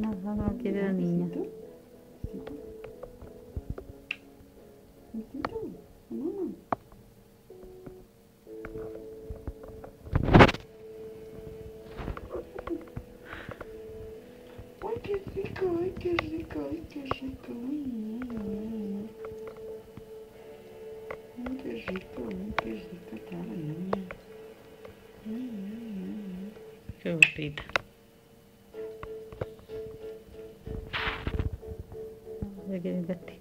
Lavar aqui graninha. Oi, que rica, oi, que rica, ai que rica, oi. Não acredito, não acredito, cara, não. Não, não, não. Ô, Pita. Olha que ele bateu.